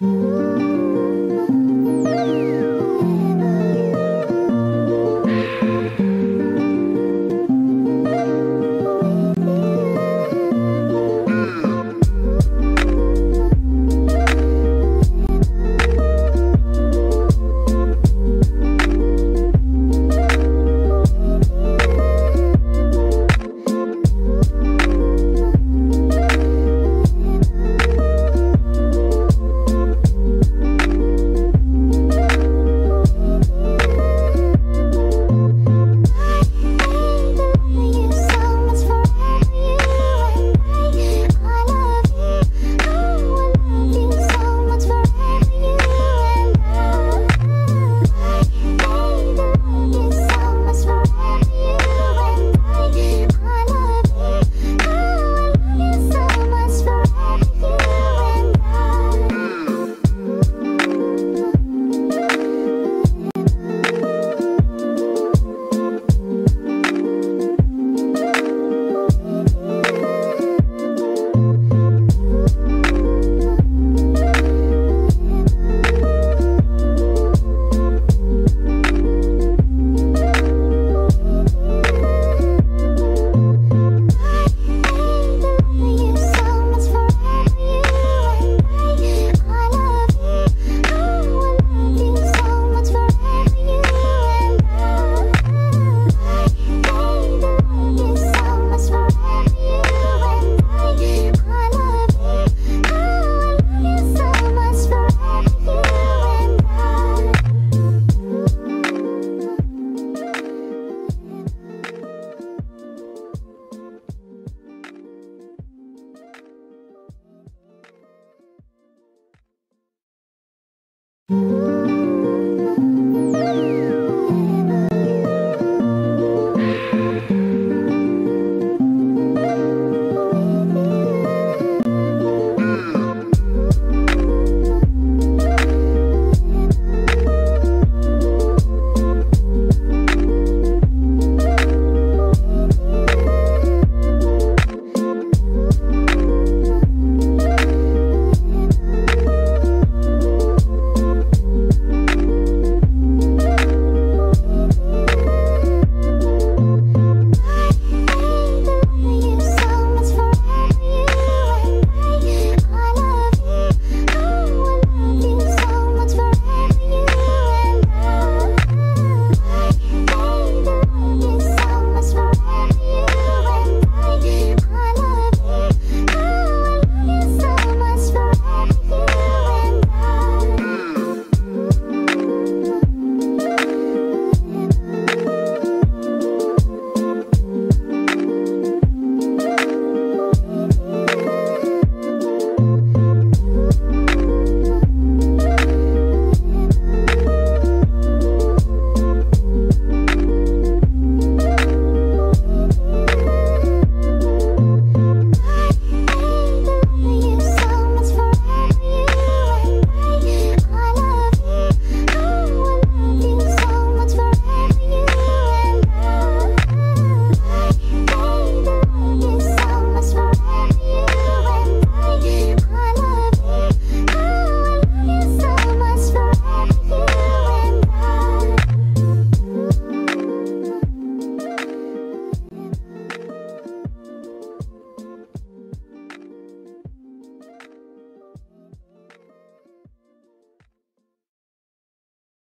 Música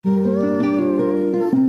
Música